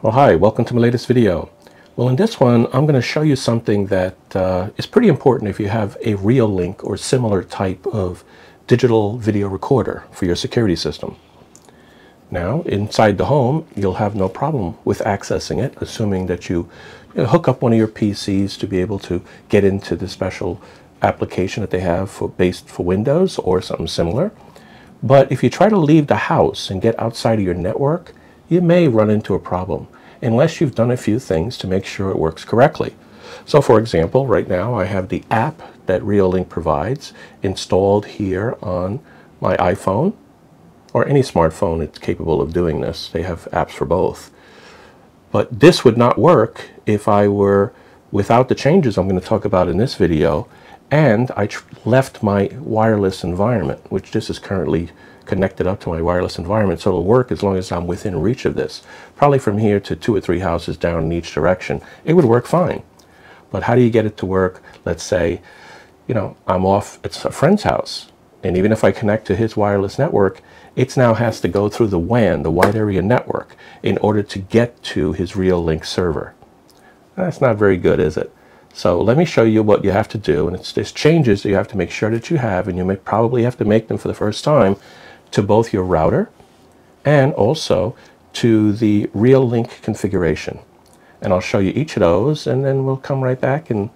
Well hi, welcome to my latest video. Well in this one I'm going to show you something that uh, is pretty important if you have a Reolink or similar type of digital video recorder for your security system. Now inside the home you'll have no problem with accessing it assuming that you, you know, hook up one of your PCs to be able to get into the special application that they have for based for Windows or something similar. But if you try to leave the house and get outside of your network, you may run into a problem unless you've done a few things to make sure it works correctly. So for example, right now I have the app that Reolink provides installed here on my iPhone or any smartphone it's capable of doing this. They have apps for both. But this would not work if I were without the changes I'm going to talk about in this video and I left my wireless environment, which this is currently connected up to my wireless environment, so it'll work as long as I'm within reach of this. Probably from here to two or three houses down in each direction, it would work fine. But how do you get it to work? Let's say, you know, I'm off, it's a friend's house, and even if I connect to his wireless network, it now has to go through the WAN, the wide area network, in order to get to his Reolink server. That's not very good, is it? So let me show you what you have to do. And it's there's changes that you have to make sure that you have, and you may probably have to make them for the first time to both your router and also to the Reolink configuration. And I'll show you each of those, and then we'll come right back and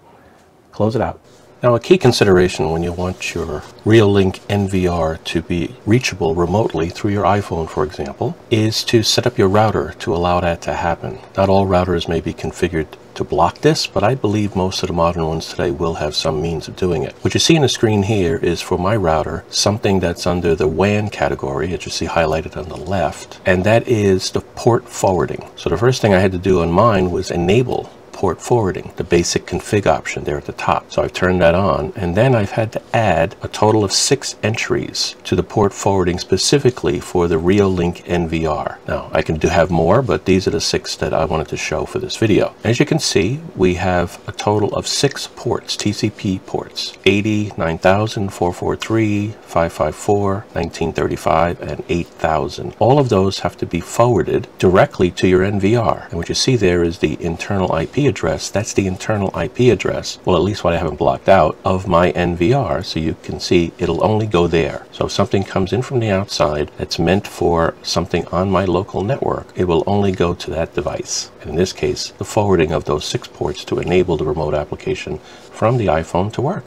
close it out. Now a key consideration when you want your Reolink NVR to be reachable remotely through your iPhone, for example, is to set up your router to allow that to happen. Not all routers may be configured to block this, but I believe most of the modern ones today will have some means of doing it. What you see on the screen here is for my router, something that's under the WAN category, that you see highlighted on the left, and that is the port forwarding. So the first thing I had to do on mine was enable port forwarding, the basic config option there at the top. So I've turned that on, and then I've had to add a total of six entries to the port forwarding specifically for the Reolink NVR. Now, I can do have more, but these are the six that I wanted to show for this video. As you can see, we have a total of six ports, TCP ports, 80, 9000, 443, 554, 1935, and 8000. All of those have to be forwarded directly to your NVR. And what you see there is the internal IP address, that's the internal IP address, well at least what I haven't blocked out, of my NVR so you can see it'll only go there. So if something comes in from the outside that's meant for something on my local network, it will only go to that device. And in this case, the forwarding of those six ports to enable the remote application from the iPhone to work.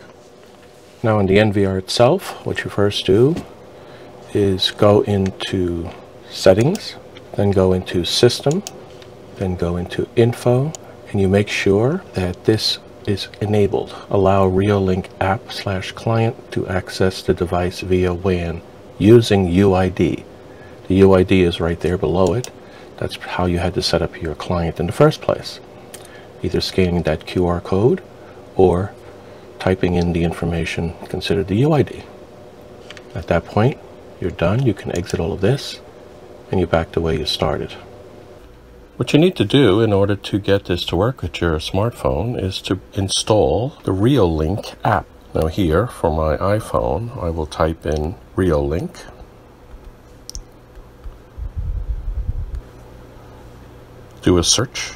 Now in the NVR itself, what you first do is go into settings, then go into system, then go into info, you make sure that this is enabled. Allow Reolink app slash client to access the device via WAN using UID. The UID is right there below it. That's how you had to set up your client in the first place. Either scanning that QR code or typing in the information considered the UID. At that point, you're done. You can exit all of this and you're back the way you started. What you need to do in order to get this to work with your smartphone is to install the Reolink app. Now here, for my iPhone, I will type in Reolink. Do a search.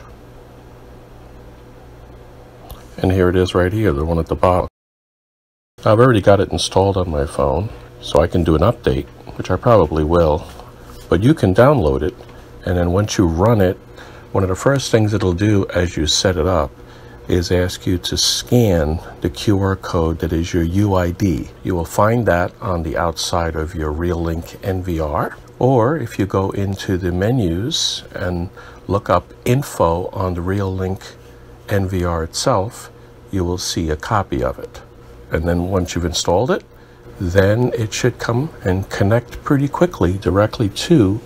And here it is right here, the one at the bottom. I've already got it installed on my phone, so I can do an update, which I probably will. But you can download it, and then once you run it, one of the first things it'll do as you set it up is ask you to scan the QR code that is your UID. You will find that on the outside of your Reolink NVR. Or if you go into the menus and look up info on the Reolink NVR itself, you will see a copy of it. And then once you've installed it, then it should come and connect pretty quickly directly to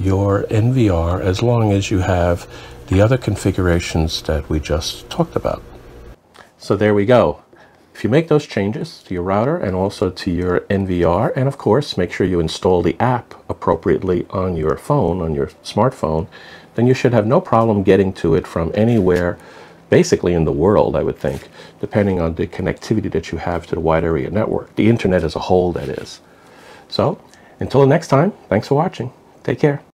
your NVR as long as you have the other configurations that we just talked about. So there we go. If you make those changes to your router and also to your NVR, and of course, make sure you install the app appropriately on your phone, on your smartphone, then you should have no problem getting to it from anywhere, basically in the world, I would think, depending on the connectivity that you have to the wide area network, the internet as a whole, that is. So, until next time, thanks for watching. Take care.